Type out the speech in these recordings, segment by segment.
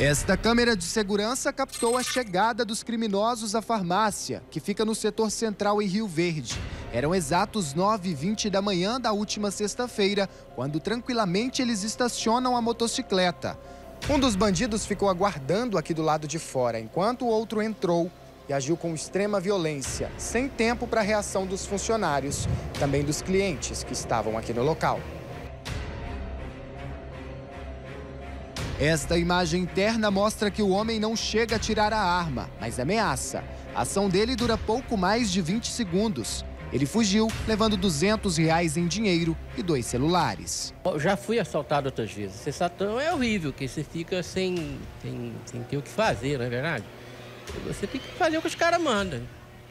Esta câmera de segurança captou a chegada dos criminosos à farmácia, que fica no setor central em Rio Verde. Eram exatos 9h20 da manhã da última sexta-feira, quando tranquilamente eles estacionam a motocicleta. Um dos bandidos ficou aguardando aqui do lado de fora, enquanto o outro entrou e agiu com extrema violência, sem tempo para a reação dos funcionários, também dos clientes que estavam aqui no local. Esta imagem interna mostra que o homem não chega a tirar a arma, mas ameaça. A ação dele dura pouco mais de 20 segundos. Ele fugiu, levando 200 reais em dinheiro e dois celulares. Já fui assaltado outras vezes. Ser satão é horrível, que você fica sem, sem, sem ter o que fazer, não é verdade? Você tem que fazer o que os caras mandam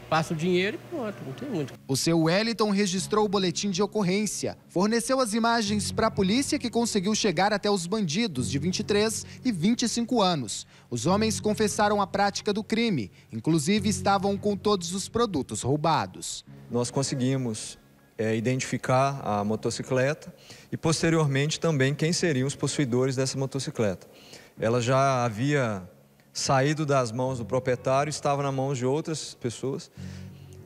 passa o dinheiro e pronto, não tem muito. O seu Wellington registrou o boletim de ocorrência, forneceu as imagens para a polícia que conseguiu chegar até os bandidos de 23 e 25 anos. Os homens confessaram a prática do crime, inclusive estavam com todos os produtos roubados. Nós conseguimos é, identificar a motocicleta e posteriormente também quem seriam os possuidores dessa motocicleta. Ela já havia saído das mãos do proprietário, estava na mãos de outras pessoas.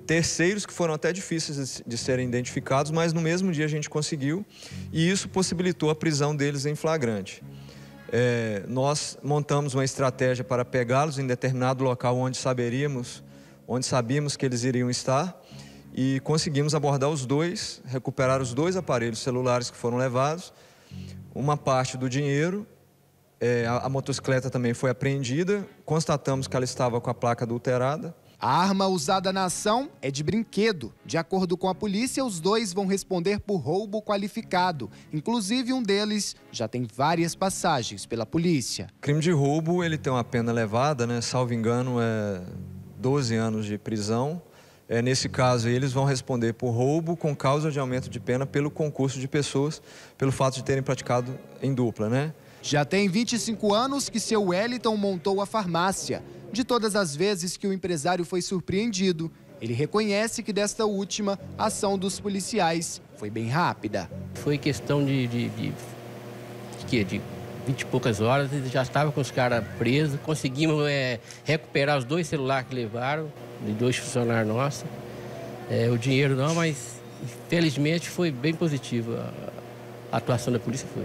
Terceiros que foram até difíceis de serem identificados, mas no mesmo dia a gente conseguiu e isso possibilitou a prisão deles em flagrante. É, nós montamos uma estratégia para pegá-los em determinado local onde saberíamos, onde sabíamos que eles iriam estar e conseguimos abordar os dois, recuperar os dois aparelhos celulares que foram levados, uma parte do dinheiro é, a, a motocicleta também foi apreendida, constatamos que ela estava com a placa adulterada. A arma usada na ação é de brinquedo. De acordo com a polícia, os dois vão responder por roubo qualificado. Inclusive, um deles já tem várias passagens pela polícia. Crime de roubo, ele tem uma pena elevada, né? Salvo engano, é 12 anos de prisão. É, nesse caso, eles vão responder por roubo com causa de aumento de pena pelo concurso de pessoas, pelo fato de terem praticado em dupla, né? Já tem 25 anos que seu Wellington montou a farmácia. De todas as vezes que o empresário foi surpreendido, ele reconhece que desta última ação dos policiais foi bem rápida. Foi questão de, de, de, de, de 20 e poucas horas, ele já estava com os caras presos. Conseguimos é, recuperar os dois celulares que levaram, de dois funcionários nossos. É, o dinheiro não, mas felizmente foi bem positivo. A, a atuação da polícia foi